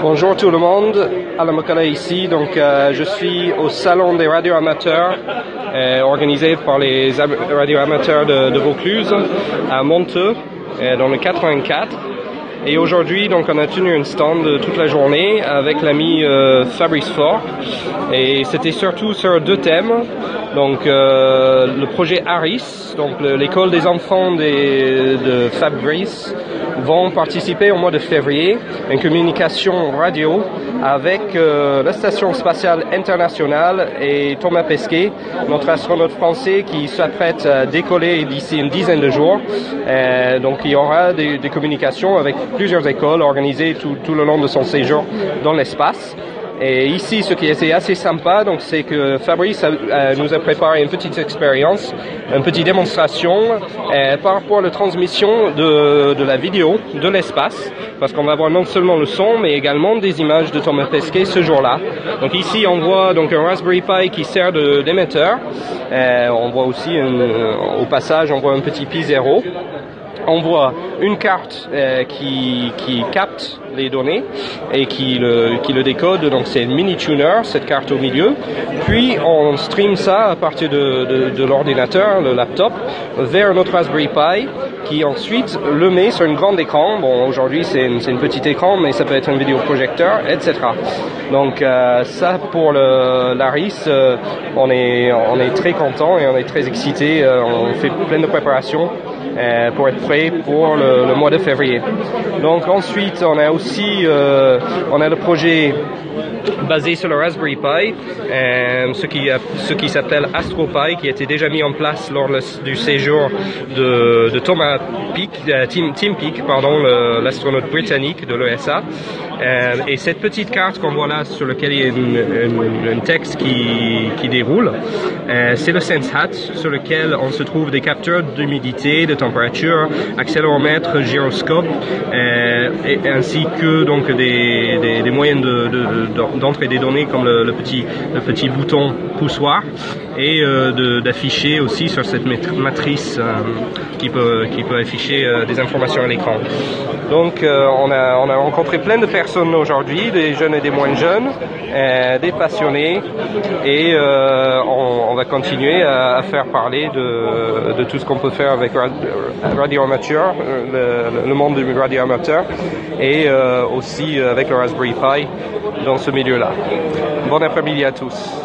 Bonjour tout le monde, Alain ici. Donc, euh, je suis au salon des radios amateurs euh, organisé par les radios amateurs de, Vaucluse à Monteux, euh, dans le 84. Et aujourd'hui, donc, on a tenu un stand toute la journée avec l'ami Fabrice Fort. Et c'était surtout sur deux thèmes. Donc, euh, le projet Harris, donc le- l'école des enfants de Fabrice, vont participer au mois de février à une communication radio avec euh, la Station spatiale internationale et Thomas Pesquet, notre astronaute français qui s'apprête à décoller d'ici une dizaine de jours. Euh, donc il y aura des, communications avec plusieurs écoles organisées tout le long de son séjour dans l'espace. Et ici, ce qui est assez sympa, donc, c'est que Fabrice nous a préparé une petite expérience, une petite démonstration euh, par rapport à la transmission de, la vidéo de l'espace, parce qu'on va voir non seulement le son, mais également des images de Thomas Pesquet ce jour-là. Donc ici, on voit donc un Raspberry Pi qui sert d'émetteur. Euh, on voit aussi, au passage, on voit un petit Pi 0 on voit une carte euh, qui, qui capte les données et qui le, qui le décode. Donc c'est une mini tuner, cette carte au milieu. Puis on stream ça à partir de, de, l'ordinateur, le laptop, vers notre Raspberry Pi qui ensuite le met sur une grande écran. Bon, aujourd'hui c'est une, une petite écran, mais ça peut être un vidéoprojecteur, etc. Donc euh, ça pour l'ARIS, euh, on est on est très content et on est très excité. On fait plein de préparations euh, pour être prêt pour le, mois de février. Donc ensuite, on a aussi euh, on a le projet basé sur le Raspberry Pi, euh, ce qui, ce qui s'appelle AstroPi, qui a été déjà mis en place lors du séjour de, Thomas Peake, euh, Tim, Tim pardon, l'astronaute britannique de l'ESA. Et cette petite carte qu'on voit là, sur laquelle il y a un texte qui, qui déroule, c'est le SenseHat, sur lequel on se trouve des capteurs d'humidité, de accéléromètre, gyroscope, euh, ainsi que donc des, moyens de- de- de- d'entrée des données comme le, petit, le petit bouton poussoir et euh, d'afficher aussi sur cette mat- matrice euh, qui, peut, qui peut afficher des informations à l'écran. Donc on, a, on a rencontré plein de personnes aujourd'hui, des jeunes et des moins jeunes, des passionnés et on, on va continuer à, à faire parler de, de tout ce qu'on peut faire avec ra- radio amateur, euh, le, le monde du radio amateur et euh, aussi avec le Raspberry Pi dans ce milieu-là. Bon après-midi à tous.